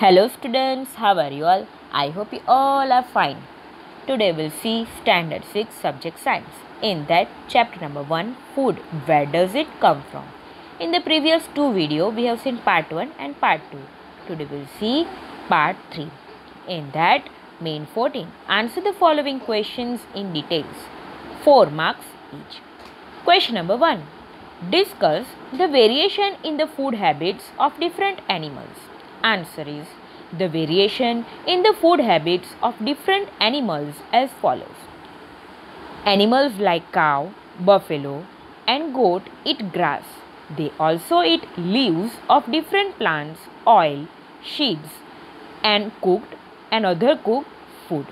Hello students, how are you all? I hope you all are fine. Today we'll see standard 6 subject science. In that chapter number 1 food where does it come from? In the previous two video we have seen part 1 and part 2. Today we'll see part 3. In that main 14 answer the following questions in details. 4 marks each. Question number 1 Discuss the variation in the food habits of different animals. Answer is the variation in the food habits of different animals as follows. Animals like cow, buffalo, and goat eat grass. They also eat leaves of different plants, oil, seeds, and cooked and other cooked food.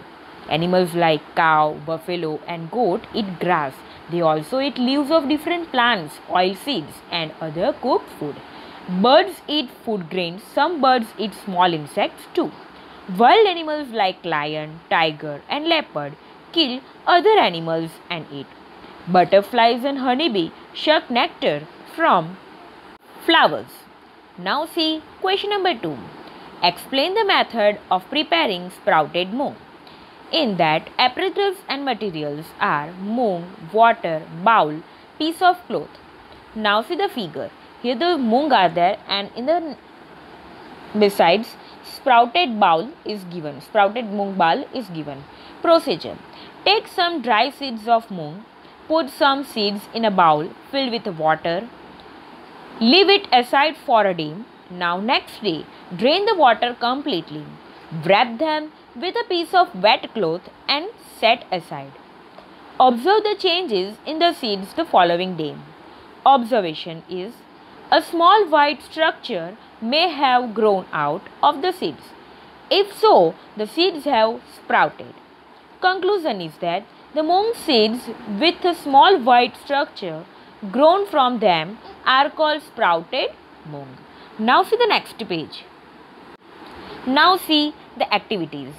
Animals like cow, buffalo, and goat eat grass. They also eat leaves of different plants, oil seeds, and other cooked food. Birds eat food grains. Some birds eat small insects too. Wild animals like lion, tiger, and leopard kill other animals and eat. Butterflies and honeybee suck nectar from flowers. Now see question number 2. Explain the method of preparing sprouted moong. In that apparatus and materials are moong, water, bowl, piece of cloth. Now see the figure. Here the mung are there and in the besides sprouted bowl is given. Sprouted mung bowl is given. Procedure. Take some dry seeds of mung Put some seeds in a bowl filled with water. Leave it aside for a day. Now next day, drain the water completely. Wrap them with a piece of wet cloth and set aside. Observe the changes in the seeds the following day. Observation is a small white structure may have grown out of the seeds. If so, the seeds have sprouted. Conclusion is that the moong seeds with a small white structure grown from them are called sprouted moong. Now see the next page. Now see the activities.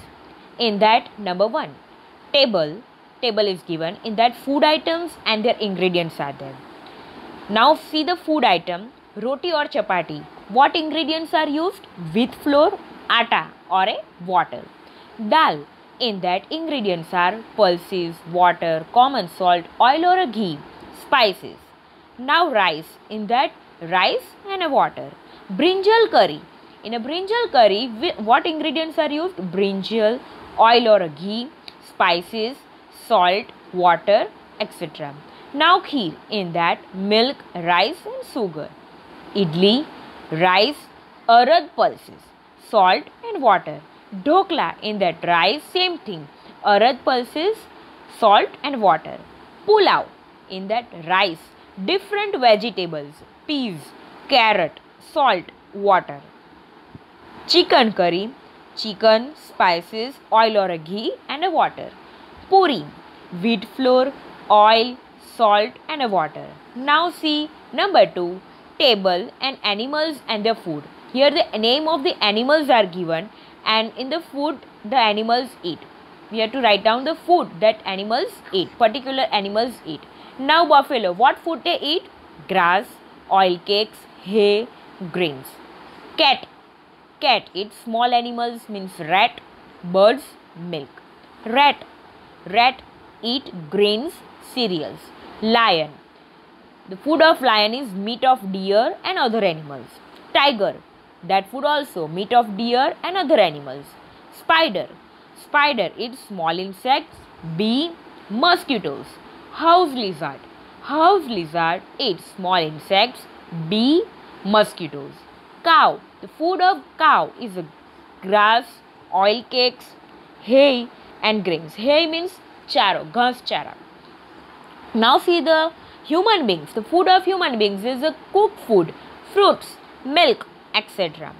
In that number 1 table table is given in that food items and their ingredients are there. Now see the food item roti or chapati. What ingredients are used? With flour, atta or a water. Dal. In that ingredients are pulses, water, common salt, oil or a ghee, spices. Now rice. In that rice and a water. Brinjal curry. In a brinjal curry, what ingredients are used? Brinjal, oil or a ghee, spices, salt, water, etc. Now kheer. In that milk, rice and sugar idli, rice, urad pulses, salt and water. Dhokla in that rice, same thing. Urad pulses, salt and water. Pulao in that rice, different vegetables, peas, carrot, salt, water. Chicken curry, chicken, spices, oil or a ghee and a water. Puri, wheat flour, oil, salt and a water. Now see number 2 table and animals and their food. Here the name of the animals are given and in the food the animals eat. We have to write down the food that animals eat, particular animals eat. Now buffalo, what food they eat? Grass, oil cakes, hay, grains. Cat, cat eats small animals means rat, birds, milk. Rat, rat eat grains, cereals. Lion, the food of lion is meat of deer and other animals. Tiger. That food also meat of deer and other animals. Spider. Spider eats small insects. Bee. Mosquitoes. House lizard. House lizard eats small insects. Bee. Mosquitoes. Cow. The food of cow is grass, oil cakes, hay and grains. Hay means charo, ghas chara. Now see the human beings. The food of human beings is a cooked food, fruits, milk, etc.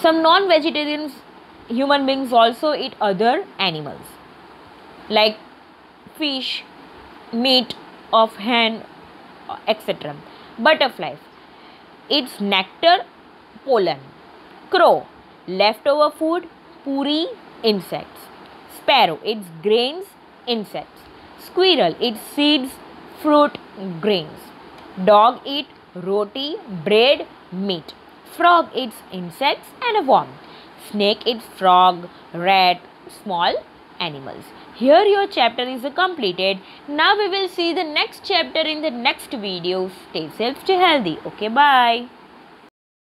Some non-vegetarians human beings also eat other animals like fish, meat of hen, etc. Butterflies, eats nectar, pollen. Crow leftover food, puri, insects. Sparrow eats grains, insects. Squirrel eats seeds, fruit, grains. Dog eat roti, bread, meat. Frog eats insects and a worm. Snake eats frog, rat, small animals. Here your chapter is completed. Now we will see the next chapter in the next video. Stay safe, stay healthy. Okay, bye.